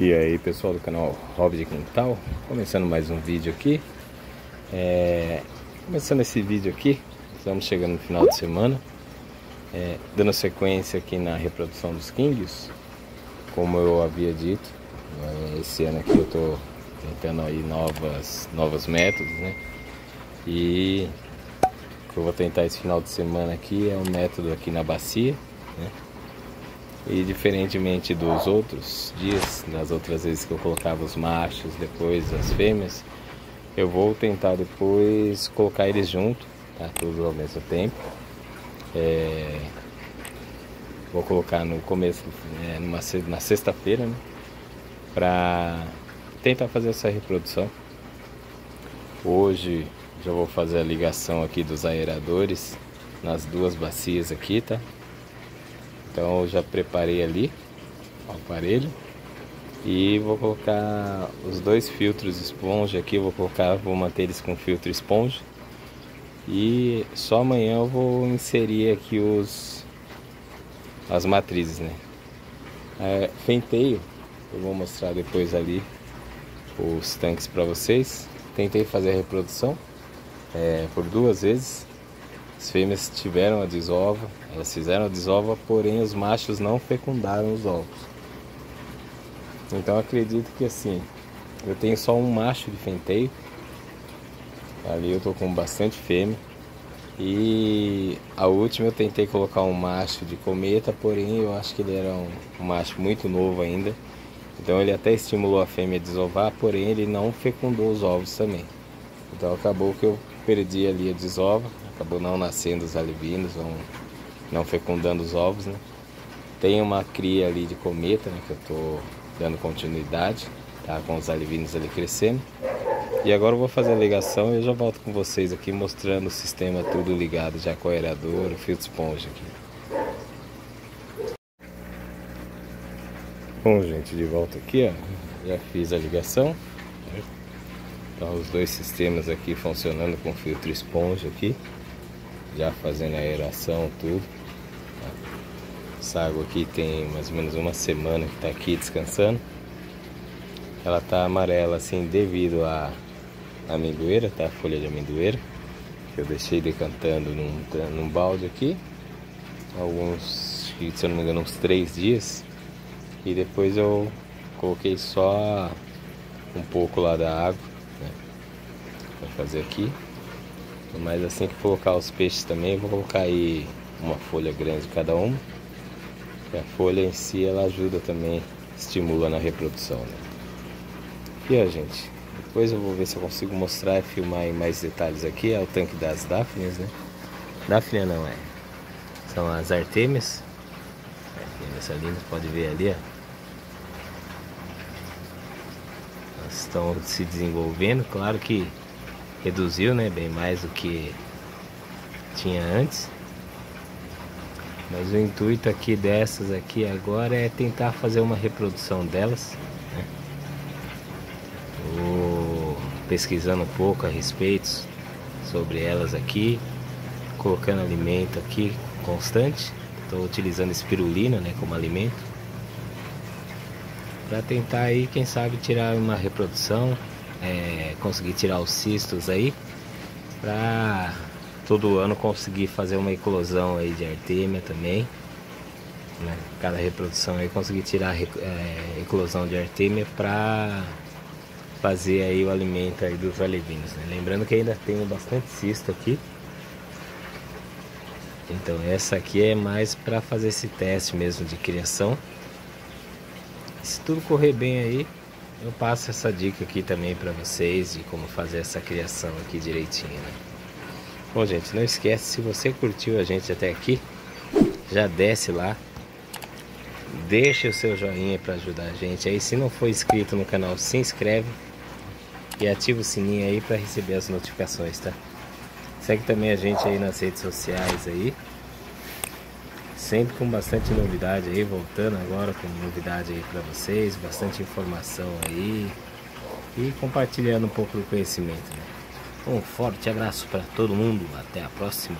E aí pessoal do canal Hobby de Quintal, começando mais um vídeo aqui. É, Começando esse vídeo aqui, estamos chegando no final de semana. É, Dando sequência aqui na reprodução dos Kings Como eu havia dito, é, esse ano aqui eu estou tentando aí novas, novos métodos né. E o que eu vou tentar esse final de semana aqui é um método aqui na bacia né? E diferentemente dos outros dias, das outras vezes que eu colocava os machos, depois as fêmeas, eu vou tentar depois colocar eles junto, tá? Tudo ao mesmo tempo. É... Vou colocar no começo, é, numa, na sexta-feira, né? Pra tentar fazer essa reprodução. Hoje já vou fazer a ligação aqui dos aeradores nas duas bacias aqui, tá? Então eu já preparei ali o aparelho e vou colocar os dois filtros esponja aqui, vou colocar, vou manter eles com filtro esponja e só amanhã eu vou inserir aqui os as matrizes, né? É, fenteio, eu vou mostrar depois ali os tanques para vocês. Tentei fazer a reprodução é, por duas vezes as fêmeas tiveram a desova, elas fizeram a desova, porém os machos não fecundaram os ovos. Então acredito que assim, eu tenho só um macho de fenteio. Ali eu tô com bastante fêmea. E a última eu tentei colocar um macho de cometa, porém eu acho que ele era um, macho muito novo ainda. Então ele até estimulou a fêmea a desovar, porém ele não fecundou os ovos também. Então acabou que eu perdi ali a desova acabou não nascendo os alevinos, não, não fecundando os ovos, né? Tem uma cria ali de cometa, né, que eu estou dando continuidade, tá? Com os alevinos ali crescendo. E agora eu vou fazer a ligação e eu já volto com vocês aqui mostrando o sistema tudo ligado, já com o aerador, o filtro esponja aqui. Bom, gente, de volta aqui, ó. Já fiz a ligação. Então, os dois sistemas aqui funcionando com filtro esponja aqui já fazendo a aeração, tudo. Essa água aqui tem mais ou menos uma semana que está aqui descansando. Ela tá amarela assim devido à amendoeira, tá? Folha de amendoeira. Que eu deixei decantando num, num balde aqui. Alguns, se eu não me engano, uns três dias. E depois eu coloquei só um pouco lá da água. Né? Vou fazer aqui. Mas assim que colocar os peixes também, vou colocar aí uma folha grande cada uma. E a folha em si ela ajuda também, estimula na reprodução. Né? E ó, gente, depois eu vou ver se eu consigo mostrar e filmar em mais detalhes aqui. É o tanque das Daphnes, né? Daphne não é. São as Artemis. Artemis ali, você pode ver ali, ó. Elas estão se desenvolvendo, claro que reduziu, né, bem mais do que tinha antes. Mas o intuito aqui dessas aqui agora é tentar fazer uma reprodução delas. Né? Pesquisando um pouco a respeito sobre elas aqui, colocando alimento aqui constante. Estou utilizando espirulina né, como alimento para tentar aí, quem sabe, tirar uma reprodução é, conseguir tirar os cistos aí para todo ano conseguir fazer uma eclosão aí de artêmia também né? cada reprodução aí conseguir tirar é, eclosão de artêmia para fazer aí o alimento aí dos alevinos né? lembrando que ainda tenho bastante cisto aqui então essa aqui é mais para fazer esse teste mesmo de criação se tudo correr bem aí eu passo essa dica aqui também para vocês de como fazer essa criação aqui direitinho, né? Bom, gente, não esquece, se você curtiu a gente até aqui, já desce lá, deixa o seu joinha para ajudar a gente. Aí, se não for inscrito no canal, se inscreve e ativa o sininho aí para receber as notificações, tá? Segue também a gente aí nas redes sociais aí. Sempre com bastante novidade aí, voltando agora com novidade aí para vocês, bastante informação aí e compartilhando um pouco do conhecimento. Né? Um forte abraço para todo mundo, até a próxima.